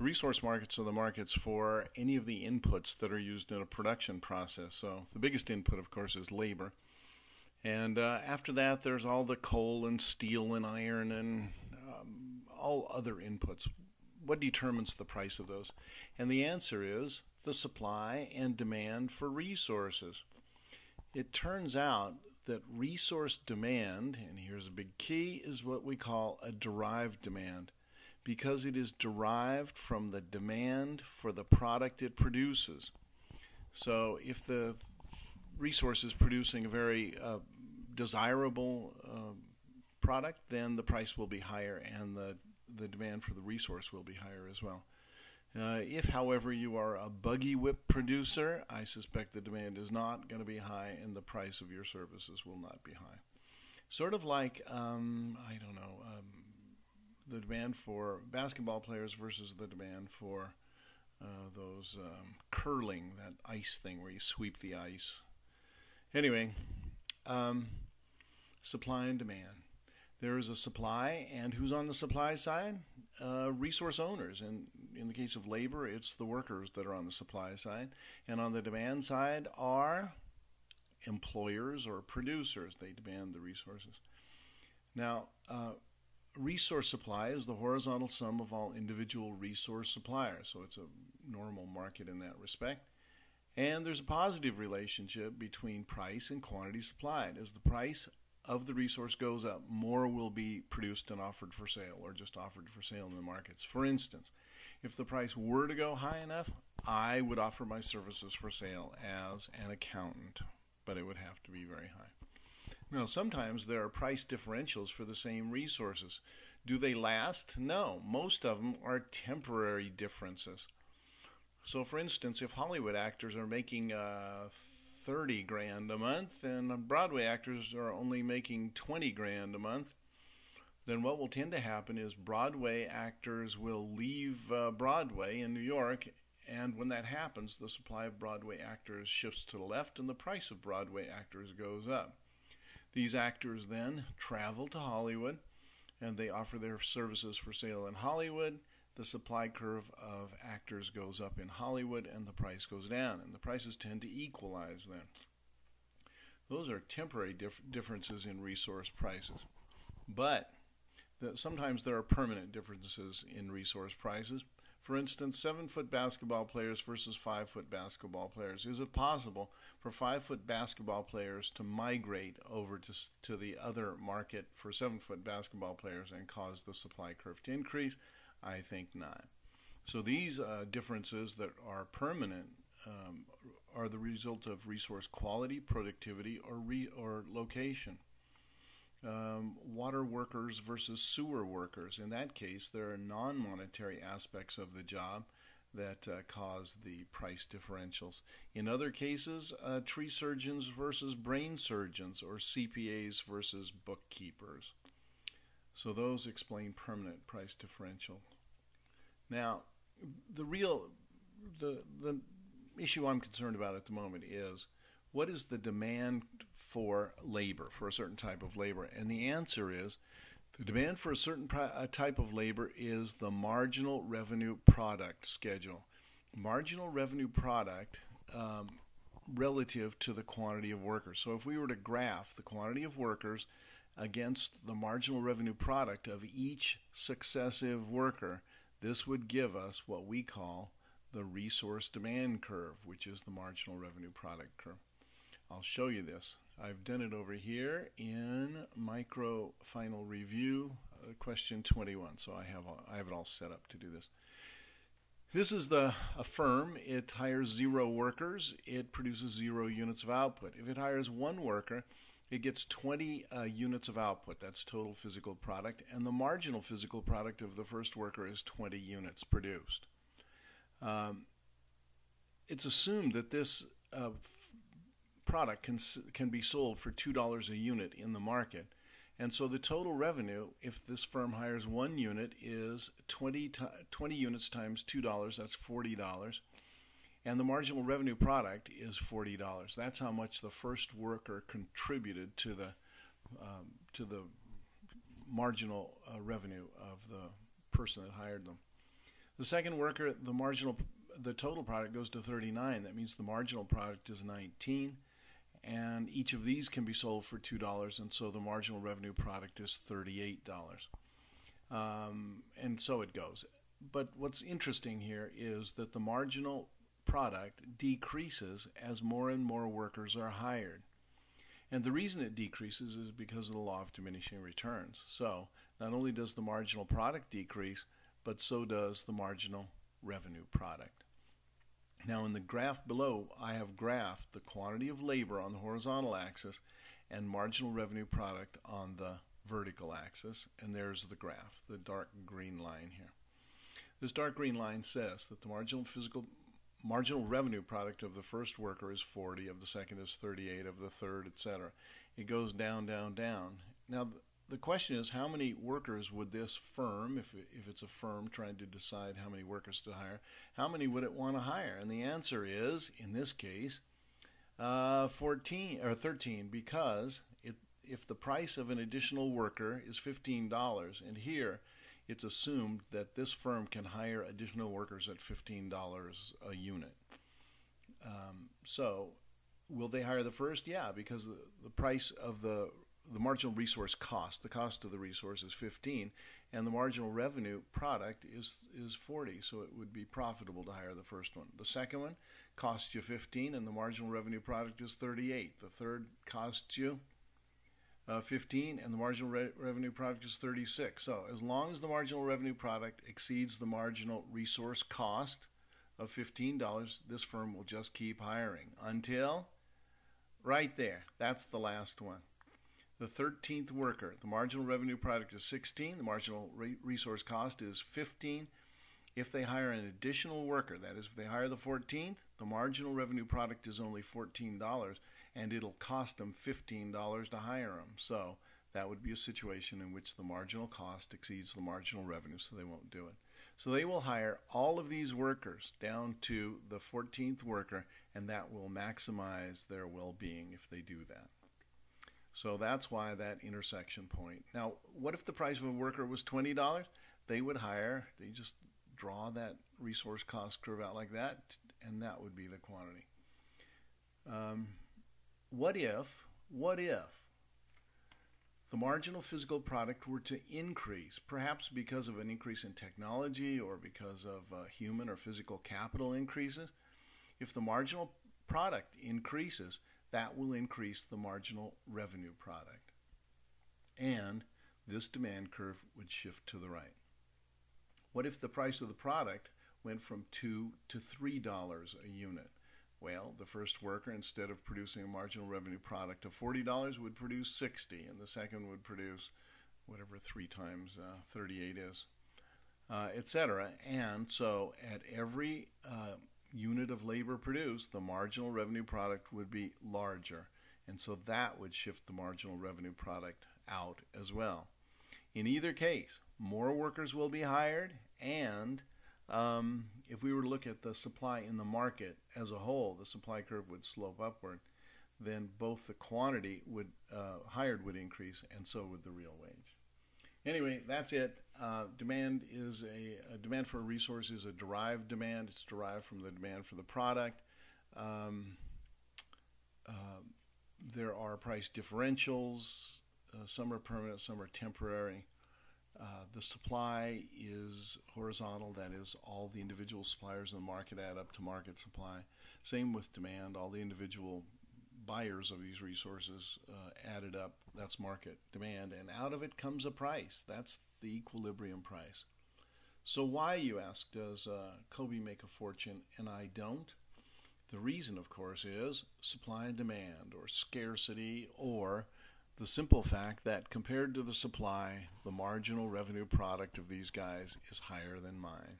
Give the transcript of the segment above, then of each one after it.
Resource markets are the markets for any of the inputs that are used in a production process. So the biggest input, of course, is labor. And uh, after that, there's all the coal and steel and iron and um, all other inputs. What determines the price of those? And the answer is the supply and demand for resources. It turns out that resource demand, and here's a big key, is what we call a derived demand because it is derived from the demand for the product it produces. So if the resource is producing a very uh, desirable uh, product, then the price will be higher and the, the demand for the resource will be higher as well. Uh, if, however, you are a buggy whip producer, I suspect the demand is not going to be high and the price of your services will not be high. Sort of like, um, I don't know, um, the demand for basketball players versus the demand for uh, those um, curling, that ice thing where you sweep the ice. Anyway, um, supply and demand. There is a supply, and who's on the supply side? Uh, resource owners. And in the case of labor, it's the workers that are on the supply side. And on the demand side are employers or producers. They demand the resources. Now, uh, resource supply is the horizontal sum of all individual resource suppliers. So it's a normal market in that respect. And there's a positive relationship between price and quantity supplied. As the price of the resource goes up, more will be produced and offered for sale or just offered for sale in the markets. For instance, if the price were to go high enough, I would offer my services for sale as an accountant, but it would have to be very high. Now, sometimes there are price differentials for the same resources. Do they last? No. Most of them are temporary differences. So, for instance, if Hollywood actors are making uh, 30 grand a month and Broadway actors are only making 20 grand a month, then what will tend to happen is Broadway actors will leave uh, Broadway in New York, and when that happens, the supply of Broadway actors shifts to the left and the price of Broadway actors goes up. These actors then travel to Hollywood and they offer their services for sale in Hollywood. The supply curve of actors goes up in Hollywood and the price goes down, and the prices tend to equalize then. Those are temporary dif- differences in resource prices. But the, sometimes there are permanent differences in resource prices. For instance, seven foot basketball players versus five foot basketball players. Is it possible for five foot basketball players to migrate over to, to the other market for seven foot basketball players and cause the supply curve to increase? I think not. So these uh, differences that are permanent um, are the result of resource quality, productivity, or, re- or location um, water workers versus sewer workers. In that case, there are non monetary aspects of the job that uh, cause the price differentials. In other cases, uh, tree surgeons versus brain surgeons, or CPAs versus bookkeepers. So those explain permanent price differential. Now, the real the the issue I'm concerned about at the moment is what is the demand for labor, for a certain type of labor? And the answer is the demand for a certain type of labor is the marginal revenue product schedule. Marginal revenue product um, relative to the quantity of workers. So if we were to graph the quantity of workers against the marginal revenue product of each successive worker, this would give us what we call the resource demand curve, which is the marginal revenue product curve. I'll show you this. I've done it over here in micro final review uh, question 21 so I have I have it all set up to do this. This is the a firm. It hires zero workers. It produces zero units of output. If it hires one worker it gets 20 uh, units of output. That's total physical product. And the marginal physical product of the first worker is 20 units produced. Um, it's assumed that this uh, product can can be sold for two dollars a unit in the market, and so the total revenue, if this firm hires one unit, is 20, 20 units times two dollars. That's forty dollars, and the marginal revenue product is forty dollars. That's how much the first worker contributed to the um, to the marginal uh, revenue of the person that hired them. The second worker, the marginal, the total product goes to 39. That means the marginal product is 19, and each of these can be sold for two dollars, and so the marginal revenue product is 38 dollars. Um, and so it goes. But what's interesting here is that the marginal product decreases as more and more workers are hired. And the reason it decreases is because of the law of diminishing returns. So not only does the marginal product decrease, but so does the marginal revenue product. Now in the graph below, I have graphed the quantity of labor on the horizontal axis and marginal revenue product on the vertical axis, and there's the graph, the dark green line here. This dark green line says that the marginal physical marginal revenue product of the first worker is 40, of the second is 38, of the third, etc. It goes down, down, down. Now, the question is how many workers would this firm, if, if it's a firm trying to decide how many workers to hire, how many would it want to hire? And the answer is, in this case, uh, 14 or 13, because it, if the price of an additional worker is $15, and here it's assumed that this firm can hire additional workers at $15 a unit. Um, so, will they hire the first? Yeah, because the, the price of the the marginal resource cost, the cost of the resource is 15, and the marginal revenue product is is 40. So it would be profitable to hire the first one. The second one costs you 15, and the marginal revenue product is 38. The third costs you uh, 15, and the marginal re- revenue product is 36. So as long as the marginal revenue product exceeds the marginal resource cost of $15, this firm will just keep hiring until right there. That's the last one. The 13th worker, the marginal revenue product is 16, the marginal re- resource cost is 15. If they hire an additional worker, that is, if they hire the 14th, the marginal revenue product is only $14 and it'll cost them $15 to hire them. So that would be a situation in which the marginal cost exceeds the marginal revenue, so they won't do it. So they will hire all of these workers down to the 14th worker, and that will maximize their well being if they do that. So that's why that intersection point. Now, what if the price of a worker was $20? They would hire, they just draw that resource cost curve out like that, and that would be the quantity. Um, what if, what if the marginal physical product were to increase, perhaps because of an increase in technology or because of uh, human or physical capital increases? If the marginal product increases, that will increase the marginal revenue product. And this demand curve would shift to the right. What if the price of the product went from 2 to $3 a unit? Well, the first worker, instead of producing a marginal revenue product of $40, would produce 60, and the second would produce whatever 3 times uh, 38 is, uh, etc. And so at every uh, unit of labor produced, the marginal revenue product would be larger. And so that would shift the marginal revenue product out as well. In either case, more workers will be hired and um, if we were to look at the supply in the market as a whole, the supply curve would slope upward. Then both the quantity would uh, hired would increase, and so would the real wage. Anyway, that's it. Uh, demand is a, a, demand for a resource is a derived demand. It's derived from the demand for the product. Um, uh, there are price differentials. Uh, some are permanent, some are temporary. Uh, the supply is horizontal, that is, all the individual suppliers in the market add up to market supply. Same with demand, all the individual buyers of these resources uh, added up, that's market demand, and out of it comes a price. That's the equilibrium price. So, why, you ask, does uh, Kobe make a fortune and I don't? The reason, of course, is supply and demand, or scarcity, or the simple fact that compared to the supply, the marginal revenue product of these guys is higher than mine.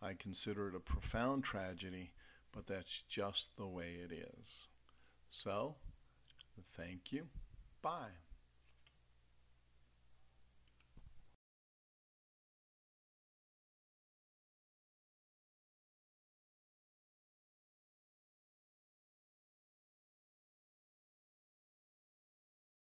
I consider it a profound tragedy, but that's just the way it is. So, thank you. Bye.